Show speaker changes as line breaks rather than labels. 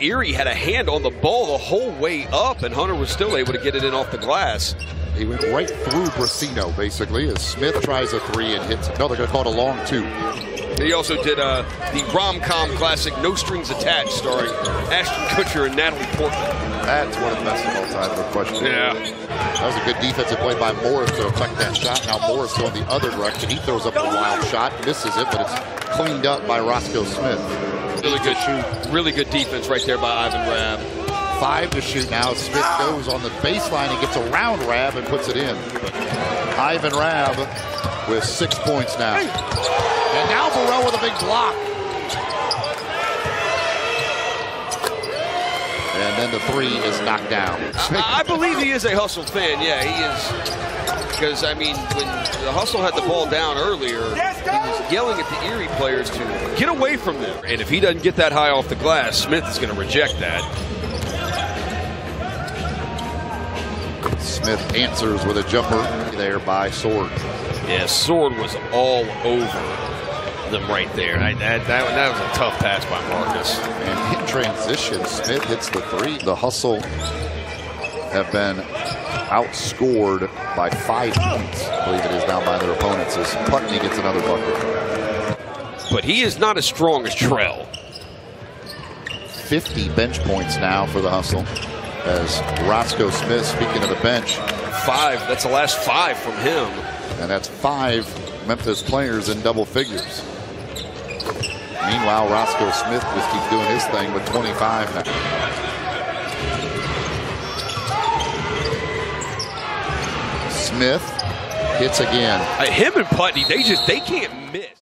Erie had a hand on the ball the whole way up, and Hunter was still able to get it in off the glass.
He went right through Brasino, basically, as Smith tries a three and hits another. No, they're going to call it a long two.
He also did uh, the rom-com classic No Strings Attached, starring Ashton Kutcher and Natalie Portman.
That's one of the best of all time, no question.
Yeah.
That was a good defensive play by Morris to affect that shot. Now Morris going the other direction. He throws up a wild shot, misses it, but it's cleaned up by Roscoe Smith.
Really good shoot. Really good defense right there by Ivan Rabb.
Five to shoot now. Smith goes on the baseline and gets around Rabb and puts it in. Ivan Rabb with six points now. And now Burrell with a big block. And then the three is knocked down.
I, I believe he is a hustle fan. Yeah, he is. Because, I mean, when the hustle had the ball down earlier, he was yelling at the Erie players to get away from them. And if he doesn't get that high off the glass, Smith is going to reject that.
Smith answers with a jumper there by Sword.
Yeah, Sword was all over them right there. I, that, that, that was a tough pass by Marcus.
And in transition, Smith hits the three. The hustle have been outscored by five points, I believe it is now by their opponents, as Putney gets another bucket.
But he is not as strong as Trell.
50 bench points now for the hustle. As Roscoe Smith, speaking of the bench,
five. That's the last five from him.
And that's five Memphis players in double figures. Meanwhile, Roscoe Smith just keeps doing his thing with 25 now. Smith hits again.
Uh, him and Putney, they just they can't miss.